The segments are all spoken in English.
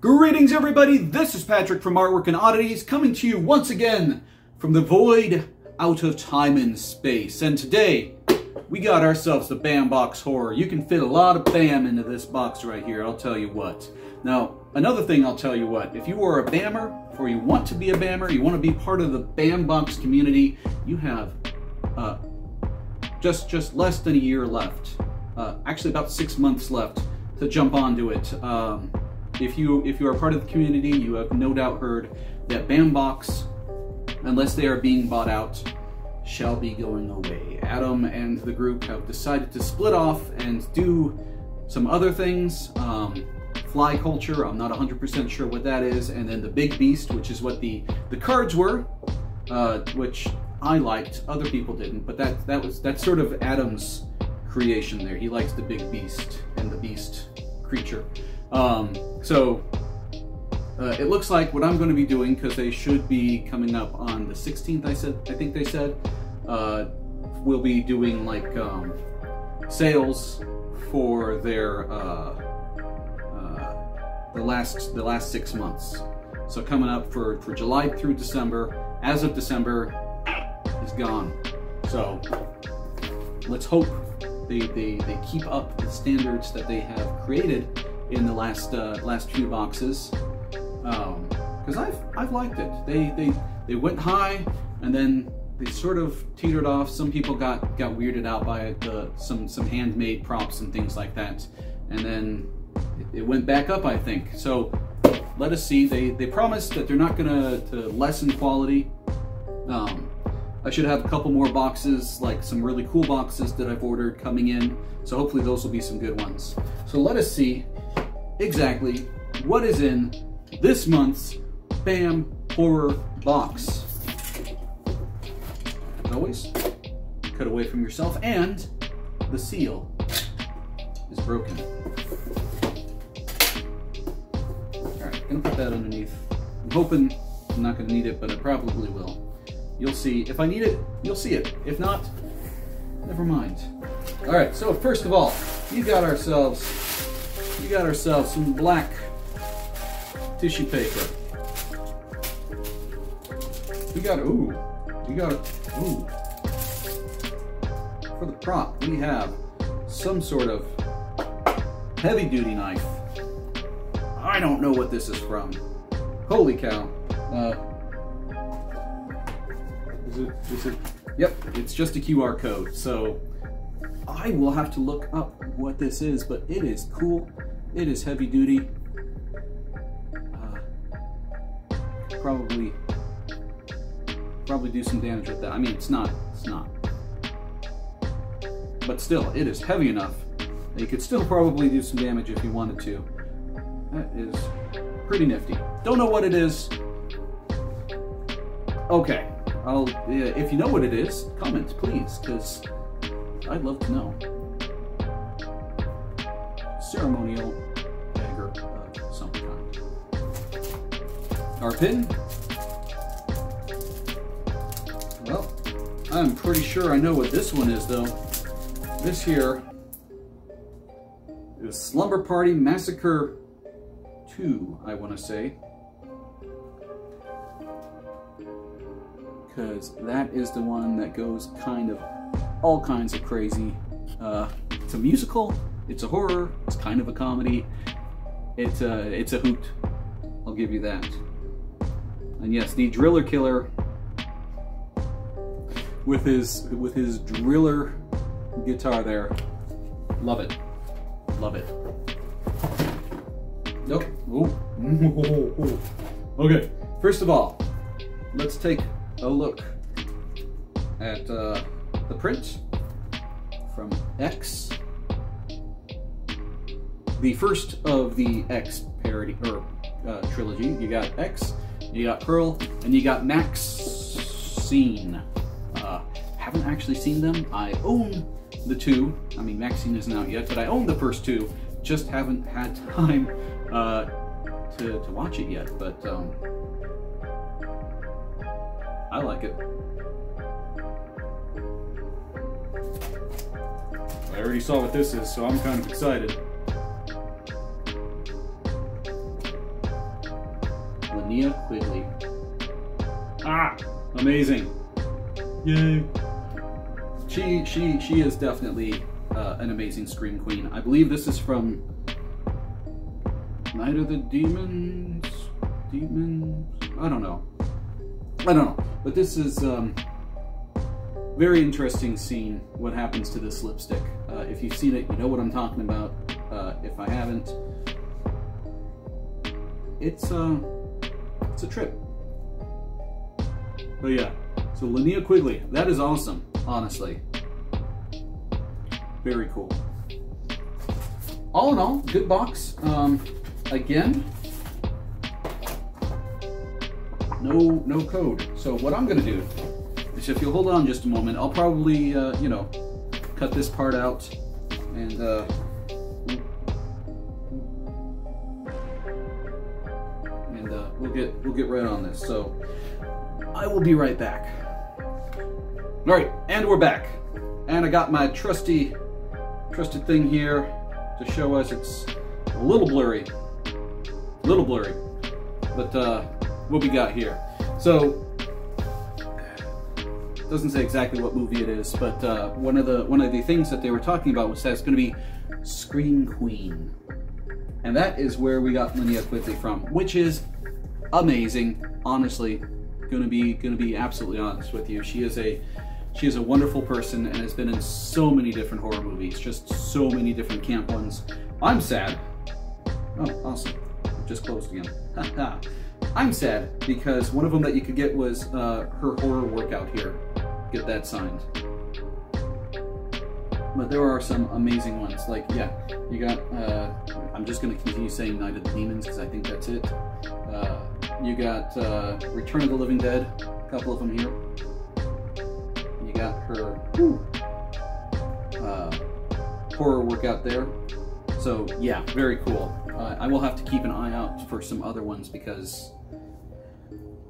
Greetings, everybody. This is Patrick from Artwork and Oddities coming to you once again from the void out of time and space. And today, we got ourselves the BAM Box Horror. You can fit a lot of BAM into this box right here, I'll tell you what. Now, another thing I'll tell you what, if you are a BAMmer, or you want to be a BAMmer, you want to be part of the BAM Box community, you have uh, just, just less than a year left. Uh, actually, about six months left to jump onto it. Um, if you if you are part of the community, you have no doubt heard that Bambox, unless they are being bought out, shall be going away. Adam and the group have decided to split off and do some other things. Um, fly culture, I'm not 100% sure what that is, and then the Big Beast, which is what the the cards were, uh, which I liked. Other people didn't, but that that was that's sort of Adam's creation there. He likes the Big Beast and the Beast creature. Um, so uh, it looks like what I'm going to be doing, because they should be coming up on the 16th, I said, I think they said, uh, we'll be doing like um, sales for their uh, uh, the last the last six months. So coming up for, for July through December, as of December, is gone. So let's hope they, they, they keep up the standards that they have created in the last uh, last few boxes because um, I've I've liked it. They they they went high and then they sort of teetered off. Some people got got weirded out by the some some handmade props and things like that, and then it, it went back up. I think so. Let us see. They they promised that they're not gonna to lessen quality. Um, I should have a couple more boxes, like some really cool boxes that I've ordered coming in. So hopefully those will be some good ones. So let us see exactly what is in this month's BAM Horror Box. As always, cut away from yourself, and the seal is broken. Alright, gonna put that underneath. I'm hoping I'm not gonna need it, but I probably will. You'll see. If I need it, you'll see it. If not, never mind. Alright, so first of all, we got ourselves we got ourselves some black tissue paper. We got, ooh, we got, ooh. For the prop, we have some sort of heavy duty knife. I don't know what this is from. Holy cow. Uh, is it, is it, yep, it's just a QR code. So I will have to look up what this is, but it is cool. It is heavy duty. Uh, probably, probably do some damage with that. I mean, it's not, it's not. But still, it is heavy enough you could still probably do some damage if you wanted to. That is pretty nifty. Don't know what it is. Okay, I'll, if you know what it is, comment, please, because I'd love to know ceremonial dagger of some kind. Our pin. Well, I'm pretty sure I know what this one is though. This here is Slumber Party Massacre 2, I want to say. Because that is the one that goes kind of all kinds of crazy. Uh, it's a musical, it's a horror, it's kind of a comedy. It's a, it's a hoot. I'll give you that. And yes, the Driller Killer with his with his driller guitar there. Love it. Love it. Nope. Ooh. okay. First of all, let's take a look at uh, the print from X the first of the X parody or uh, trilogy. You got X, you got Pearl, and you got MaXXXine. Uh, haven't actually seen them. I own the two. I mean, MaXXXine isn't out yet, but I own the first two. Just haven't had time uh, to, to watch it yet. But um, I like it. I already saw what this is, so I'm kind of excited. Linnea Quigley. Ah, amazing. Yay. She she she is definitely uh, an amazing scream queen. I believe this is from Night of the Demons. Demons. I don't know. I don't know. But this is um, very interesting scene. What happens to this lipstick? Uh, if you've seen it, you know what I'm talking about. Uh, if I haven't, it's uh, it's a trip. But yeah, so Linnea Quigley, that is awesome, honestly. Very cool. All in all, good box. Um, again, no no code. So what I'm gonna do is if you'll hold on just a moment, I'll probably, uh, you know, cut this part out and uh, and uh, we'll get we'll get right on this. So I will be right back. All right, and we're back. And I got my trusty trusted thing here to show us it's a little blurry, a little blurry, but uh, what we got here. So doesn't say exactly what movie it is, but uh, one of the one of the things that they were talking about was that it's going to be Scream Queen, and that is where we got Linnea Quigley from, which is amazing. Honestly, gonna be gonna be absolutely honest with you. She is a she is a wonderful person and has been in so many different horror movies, just so many different camp ones. I'm sad. Oh, awesome. Just closed again. I'm sad because one of them that you could get was uh, her horror workout here. Get that signed. But there are some amazing ones. Like, yeah, you got, uh, I'm just going to continue saying Night of the Demons because I think that's it. Uh, you got uh, Return of the Living Dead, a couple of them here. You got her uh, horror workout there. So, yeah, very cool. Uh, I will have to keep an eye out for some other ones because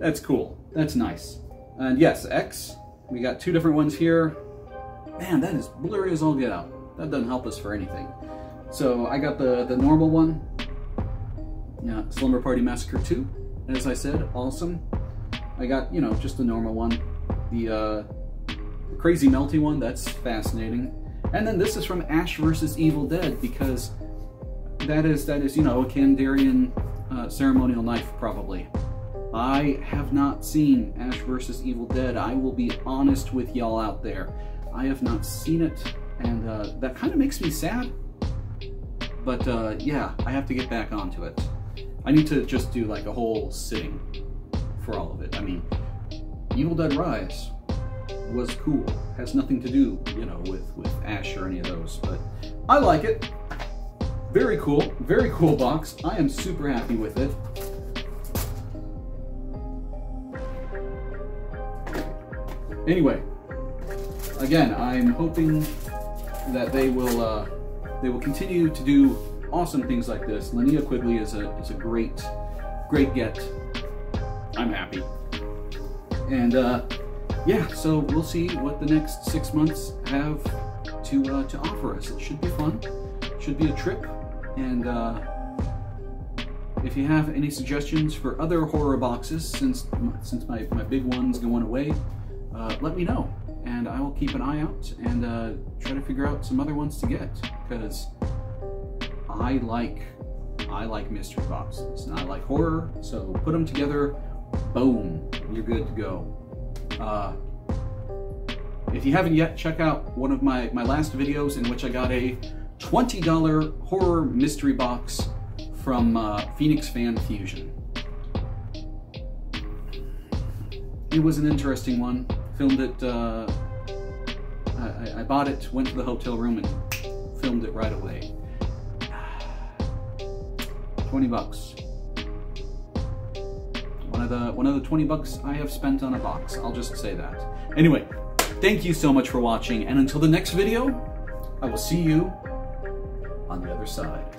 that's cool. That's nice. And yes, X, we got two different ones here. Man, that is blurry as all get out. That doesn't help us for anything. So I got the, the normal one. Yeah, Slumber Party Massacre 2. As I said, awesome. I got, you know, just the normal one. The, uh, the crazy melty one, that's fascinating. And then this is from Ash versus Evil Dead because that is, that is you know, a Kandarian uh, ceremonial knife, probably. I have not seen Ash versus Evil Dead. I will be honest with y'all out there. I have not seen it, and uh, that kind of makes me sad. But uh, yeah, I have to get back onto it. I need to just do like a whole sitting for all of it. I mean, Evil Dead Rise was cool. Has nothing to do, you know, with, with Ash or any of those, but I like it. Very cool, very cool box. I am super happy with it. Anyway, again, I'm hoping that they will uh, they will continue to do awesome things like this. Linnea Quigley is a is a great great get. I'm happy, and uh, yeah, so we'll see what the next six months have to uh, to offer us. It should be fun. Should be a trip, and uh, if you have any suggestions for other horror boxes, since since my, my big one's going away, uh, let me know. And I will keep an eye out and uh, try to figure out some other ones to get because I like I like mystery boxes. And I like horror so put them together. Boom. You're good to go uh, if you haven't yet check out one of my my last videos in which I got a $20 horror mystery box from uh, Phoenix Fan Fusion it was an interesting one filmed it, uh, I, I, bought it, went to the hotel room and filmed it right away. 20 bucks. One of the one of the 20 bucks I have spent on a box. I'll just say that. Anyway, thank you so much for watching, and until the next video, I will see you on the other side.